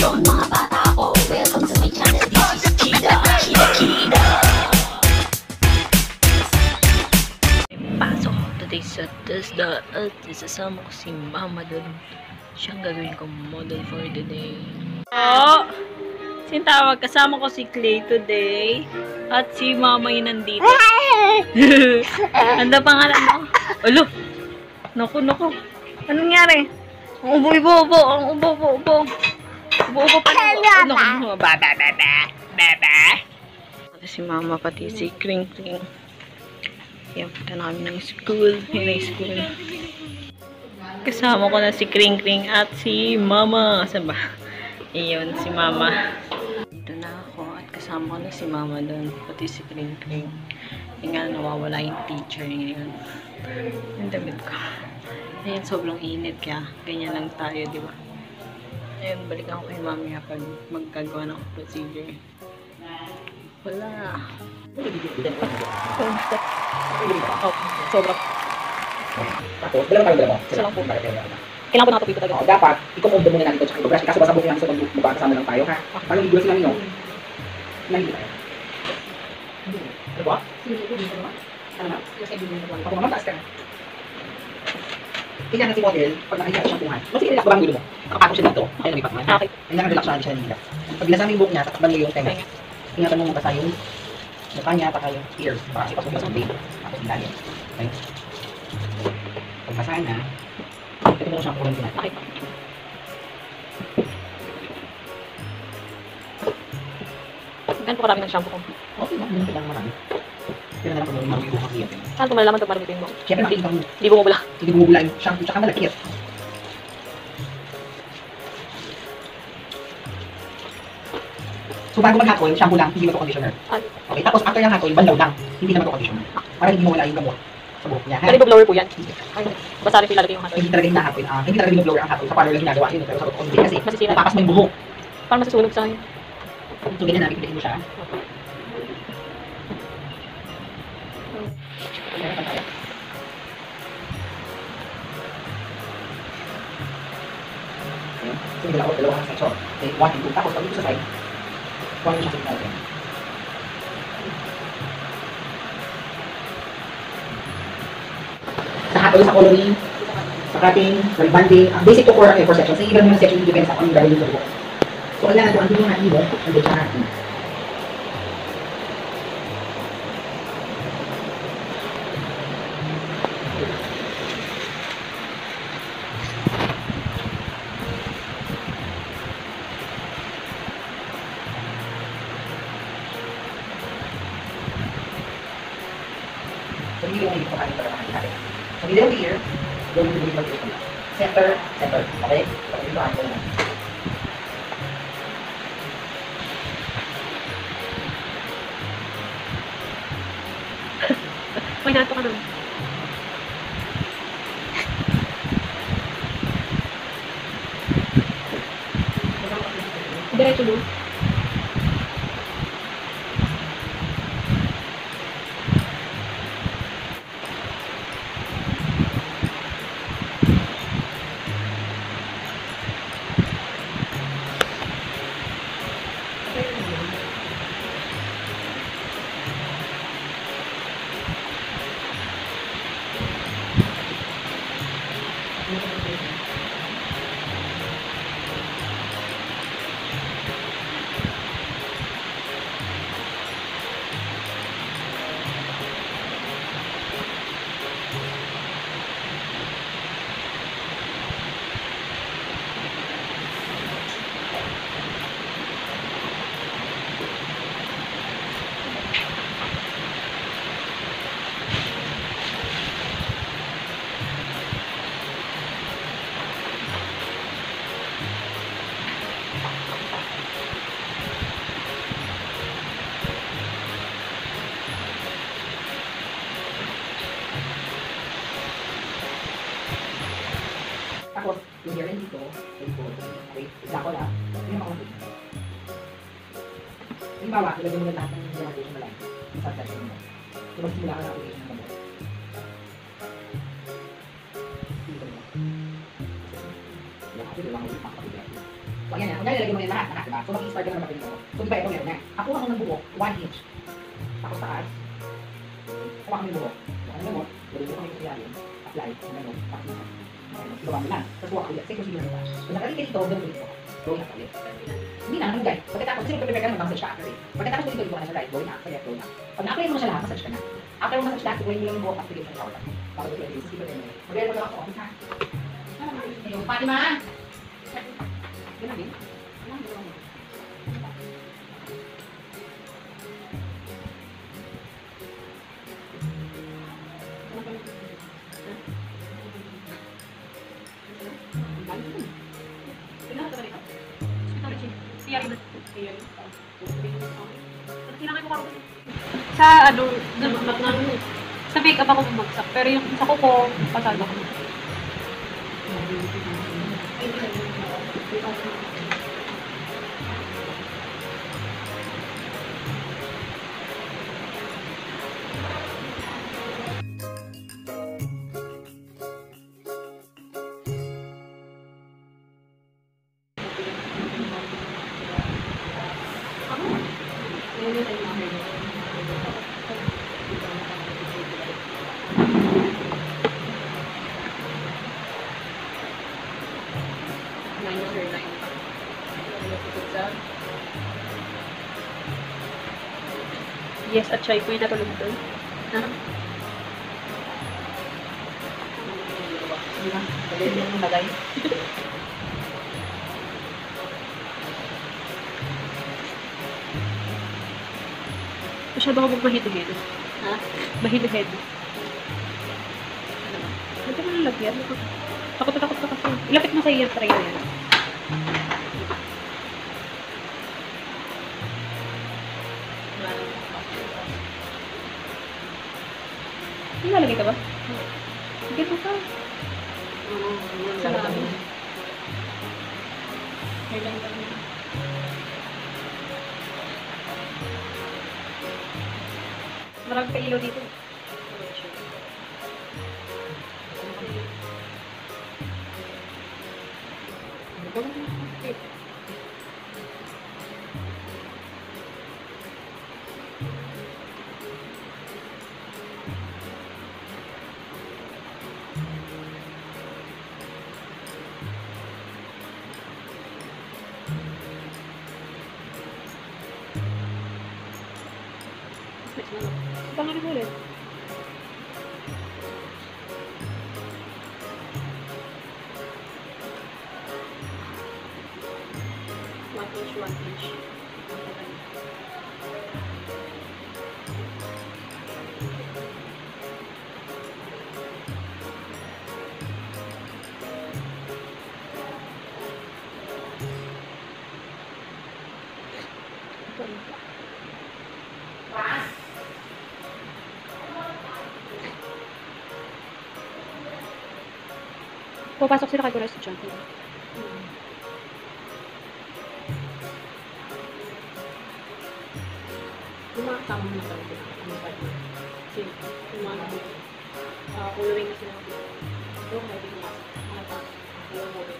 Yon mga bata ko, welcome sa my channel. This is Kida, Kida Kida. Pasok ako today sa TESDA at isasama ko si Mama doon. Siyang gagawin kong model for the day. Oh, sintawag kasama ko si Clay today at si Mama yung nandito. Ano pangalan mo? Alo. Naku, naku. Anong nangyari? Ang ubo, ubo, ubo. Ang ubo, Ubo, ubo pa na. Ano, ano, ba, ba, ba, ba, ba, ba. Si Mama pati si Kring Kring. Yan, punta na kami ng school. Yun yung school. Kasama ko na si Kring Kring at si Mama. Saan ba? Iyon, si Mama. Dito na ako at kasama ko na si Mama doon. Pati si Kring Kring. Yung nga, nawawala yung teacher ngayon. Yung damit ko. Ayun, sobrang init kaya ganyan lang tayo, di ba? Ayun, balikan ko kay Mami pag magkagawa ng procedure. Wala. Oh, sobra. Tapos, dalawa tayo dalawa. Isa lang po. Kailangan ko nakatupid ko Oo, talaga. dapat, i-commode muna natin ito sa brush. Kaso basta bukin natin sa pagbubuka, kasama lang tayo, ha? Parang hindi sila ninyo. Nahindi tayo. Ano ba? Ano na? Ako naman, taas ka na. Natin si model, pag nakikita siya tungan. Mas i-relax ba ang ulo mo? Nakapatong siya dito. Ayun, lumipat man. Okay. Kanya relax siya, nila. Pag binasama yung buhok niya, tatakban mo yung tenga. Ingatan mo muna sa yung mukha niya, paka yung ears. Para ipasok mo sa tape. Tapos ilalim. Okay? Pag basa na, ito mo siyang kulong natin. Okay. Ganito po karami ng shampoo ko. Okay hindi lang marami. Pero na lang kung marami yung buhok niya. Saan ko malalaman ito maramitin mo? Siyempre, makikita mo. Di bumubula. Hindi bumubula yung shampoo tsaka malakit. So bago mag-hot shampoo lang, hindi mag-conditioner. Ay, Okay, tapos after ng hot oil, banlaw lang. Hindi na mag-conditioner. Para hindi mawala yung gamot sa buhok niya. pero i-blower po yan. Ay, basta rin ilalagay yung hot oil. Hindi talaga hina-hot oil. Ah, hindi talaga binublower ang hot oil. Sa parlor lang ginagawa yun. Pero sa totoo hindi. Kasi Masisira. napakas mo yung buhok. Paano masasunog sa akin? So ganyan namin, mo siya. Meron tayo. Okay. So, may dalawa, dalawang section. Okay, one and two. Tapos, pag dito sa side, one sa side. Sa sa coloring, sa cutting, sa rebanding, ang basic to core ang A4 section. Sa iba naman section, depends sa kung yung gagawin sa. So, kailangan kung ano yung natin mo, ang dito sa atin. Middle ear, going to be mag Center, center. Okay? Ang ko naman. May dato ka doon. Diretso doon. Example ah, yun yung mga Halimbawa, ilagay mo na lahat ng demarcation na line, yung subsection mo. So, magsimula ka na application gamot. Dito mo. Yan, dito lang ulit ang kapitay. O yan yan. Kung lalagay mo yan lahat, lahat, diba? So mag-i-start ka na naman ito. So di ba ito meron na. Ako ako ng buhok, 1 inch. Tapos taas. Kuha kami buhok. So ano mo, lagay mo kami sa ilalim. Apply. Ano, tapos na. Ano, gawa mo lang. Tapos buhok ulit. Same procedure na ito. Pag nakalagay dito, gawin dito. Gawin na ulit. Hindi na, hanggang. Pagkatapos, kasi magpe-prepare ka naman, massage ka after it. Pagkatapos dito, ito ka na sa right, gawin na, kaya gawin na. Pag na-apply mo na siya lahat, massage ka na. After mo massage lahat, gawin mo lang yung buhok, dito, shower ka. Para ito, ito, ito, ito. Mag-real mo lang ako, ha. Ayun, Fatima! Ganun din. Ganun, ganun. Sa ano, sa make up ako bumagsak. Pero yung sa kuko, pasado ko. Yes, at siya po yung natulog doon. Mo yung lagay. Masyado ako magmahid-hid. Ha? Mahid-hid. Ano mo nalagyan? Takot na takot ka kasi. Ilapit mo sa iyo, try yan. Nilalagay ka ba? Sige mo ka. Salamat. Marami pa ilaw dito. Pangalan mo ulit. One inch, one Pupasok sila kay Kuya Estudyante. Kumakasama mo na talaga. Ano pa yun? Yung mga uh, following na sila. Yung bigas. Mga pa. Mo.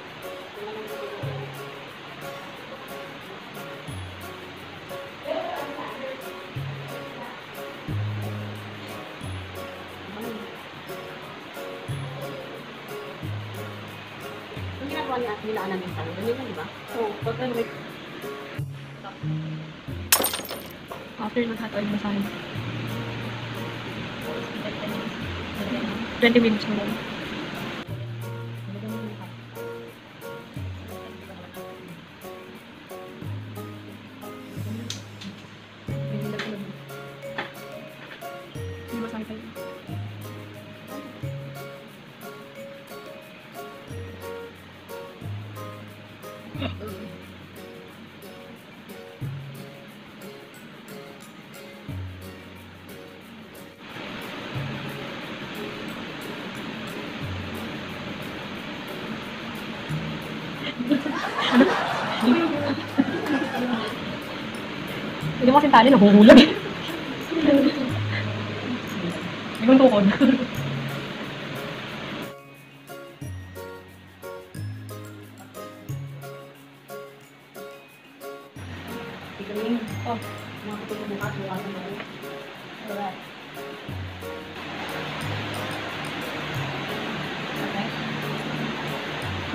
Ginagawa niya, nilaanan yung talo. Ganyan lang, di ba? Oo. Pag ano, may After ng hot oil massage. 20 minutes mo lang. Hindi masakit Hindi mo kasing tali, nahuhulog eh. Hindi ko tukod.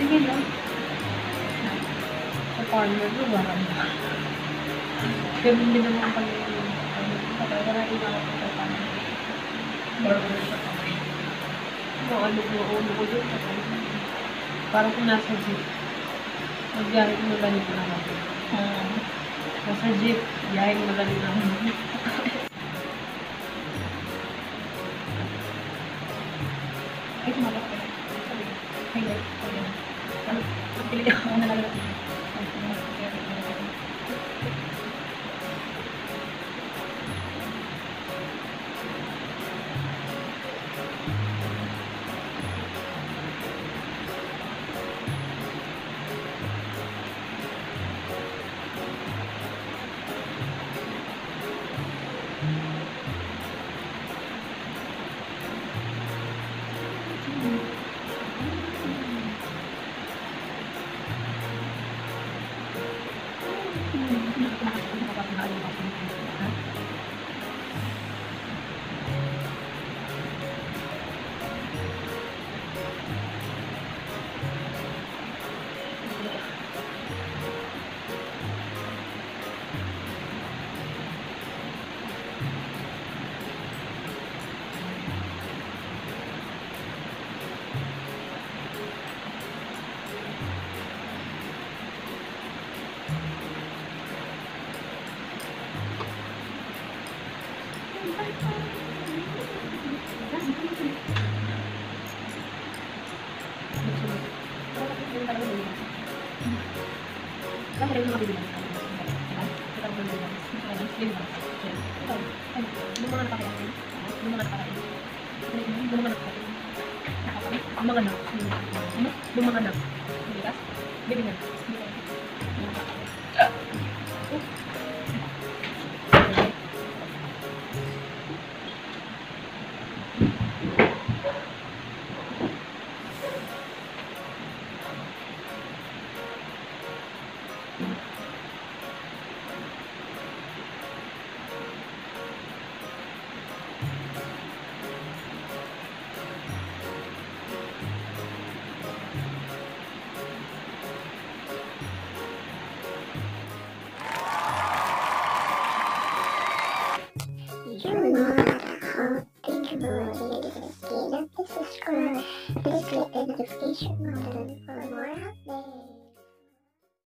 Sige lang. Sa partner mo, wala na. Ganun din naman pag kapag wala din ako sa partner. Barbara sa kamay. Mga ano ko, ulo ko dun. Parang kung nasa jeep. Magbiyahe ko magaling na ako. Nasa jeep, biyahe ko na ako. Bumanganak. Bumanganak. Bumanganak. Bumanganak. Bumanganak. Bumanganak. Bumanganak.